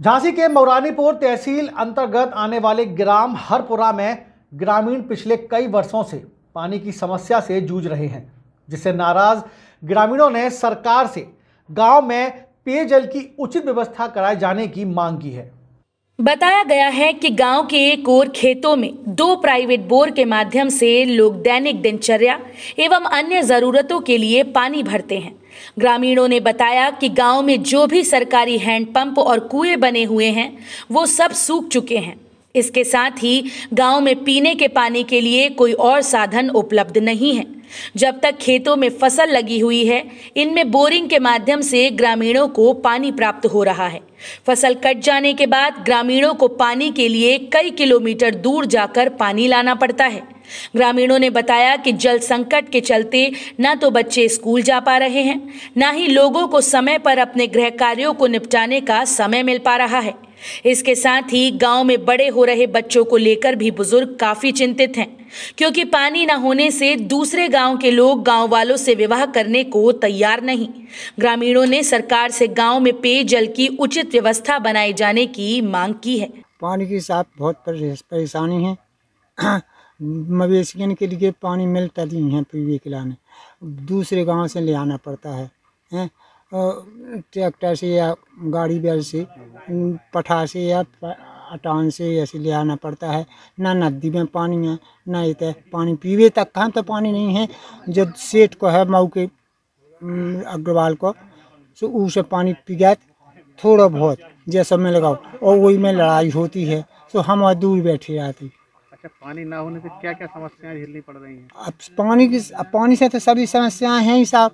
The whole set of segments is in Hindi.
झांसी के मौरानीपुर तहसील अंतर्गत आने वाले ग्राम हरपुरा में ग्रामीण पिछले कई वर्षों से पानी की समस्या से जूझ रहे हैं, जिससे नाराज़ ग्रामीणों ने सरकार से गाँव में पेयजल की उचित व्यवस्था कराए जाने की मांग की है। बताया गया है कि गाँव के एक और खेतों में दो प्राइवेट बोर के माध्यम से लोग दैनिक दिनचर्या एवं अन्य जरूरतों के लिए पानी भरते हैं। ग्रामीणों ने बताया कि गाँव में जो भी सरकारी हैंडपंप और कुएँ बने हुए हैं, वो सब सूख चुके हैं। इसके साथ ही गाँव में पीने के पानी के लिए कोई और साधन उपलब्ध नहीं है। जब तक खेतों में फ़सल लगी हुई है, इनमें बोरिंग के माध्यम से ग्रामीणों को पानी प्राप्त हो रहा है। फ़सल कट जाने के बाद ग्रामीणों को पानी के लिए कई किलोमीटर दूर जाकर पानी लाना पड़ता है। ग्रामीणों ने बताया कि जल संकट के चलते न तो बच्चे स्कूल जा पा रहे हैं, न ही लोगों को समय पर अपने गृह कार्यों को निपटाने का समय मिल पा रहा है। इसके साथ ही गाँव में बड़े हो रहे बच्चों को लेकर भी बुज़ुर्ग काफ़ी चिंतित हैं, क्योंकि पानी न होने से दूसरे गाँव के लोग गाँव वालों से विवाह करने को तैयार नहीं। ग्रामीणों ने सरकार से गाँव में पेयजल की उचित व्यवस्था बनाए जाने की मांग की है। पानी की साथ बहुत परेशानी है। मवेशियों के लिए पानी मिलता नहीं है पीने के लाने। दूसरे गाँव से ले आना पड़ता है, हैं? ट्रैक्टर से या गाड़ी बैल से पठा से या अटान से ऐसे ले आना पड़ता है। ना नदी में पानी है, ना इतना पानी पीवे तक कहाँ तो पानी नहीं है। जब सेठ को है, मऊ के अग्रवाल को तो उसे पानी पी गया थोड़ा बहुत, जैसा में लगाओ और वही में लड़ाई होती है तो हम दूर बैठे रहते अच्छा पानी ना होने से क्या क्या समस्याएँ झेलनी पड़ रही हैं? अब पानी की पानी से तो सभी समस्याएँ हैं ही साहब।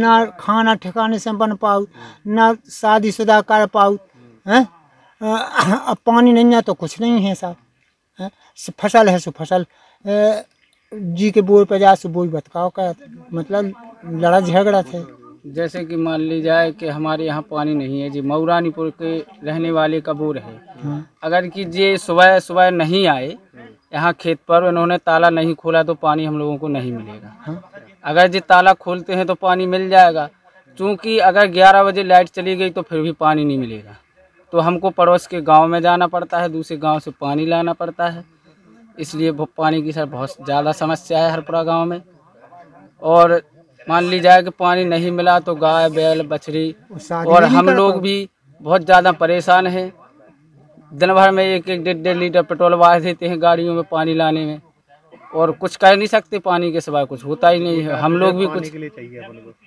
ना खाना ठिकाने से बन पाऊ ना शादीशुदा कर पाऊ हैं? अब पानी नहीं है तो कुछ नहीं है साहब फ़सल है, सो फ़सल। जी के बोर पे जा, सो बोई बतकाओ का मतलब लड़ा झगड़ा थे। जैसे कि मान ली जाए कि हमारे यहाँ पानी नहीं है जी मऊरानीपुर के रहने वाले कबूर है। हाँ। अगर कि ये सुबह सुबह नहीं आए यहाँ खेत पर उन्होंने ताला नहीं खोला तो पानी हम लोगों को नहीं मिलेगा। हाँ। अगर जी ताला खोलते हैं तो पानी मिल जाएगा। क्योंकि अगर 11 बजे लाइट चली गई तो फिर भी पानी नहीं मिलेगा। तो हमको पड़ोस के गाँव में जाना पड़ता है दूसरे गाँव से पानी लाना पड़ता है। इसलिए पानी की सर बहुत ज़्यादा समस्या है हरपुरा गाँव में। और मान ली जाए कि पानी नहीं मिला तो गाय बैल बछड़ी और हम लोग भी बहुत ज़्यादा परेशान हैं। दिन भर में एक एक डेढ़ डेढ़ लीटर पेट्रोल बार देते हैं गाड़ियों में पानी लाने में। और कुछ कर नहीं सकते पानी के सिवा कुछ होता ही नहीं है। हम लोग भी कुछ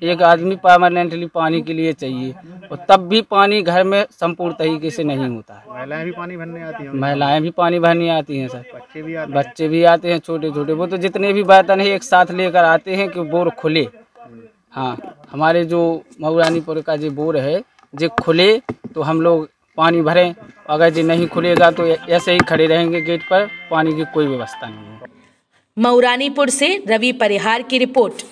एक आदमी परमानेंटली पानी के लिए चाहिए। और तब भी पानी घर में संपूर्ण तरीके से नहीं होता है। महिलाएँ भी पानी भरने आती हैं। महिलाएँ भी पानी भरने आती हैं सर। बच्चे भी आते बच्चे भी आते हैं छोटे छोटे वो तो जितने भी बर्तन है एक साथ लेकर आते हैं कि बोर खुले। हाँ हमारे जो मऊरानीपुर का जो बोर है, जो खुले तो हम लोग पानी भरें। अगर जो नहीं खुलेगा तो ऐसे ही खड़े रहेंगे गेट पर, पानी की कोई व्यवस्था नहीं है। मऊरानीपुर से रवि परिहार की रिपोर्ट।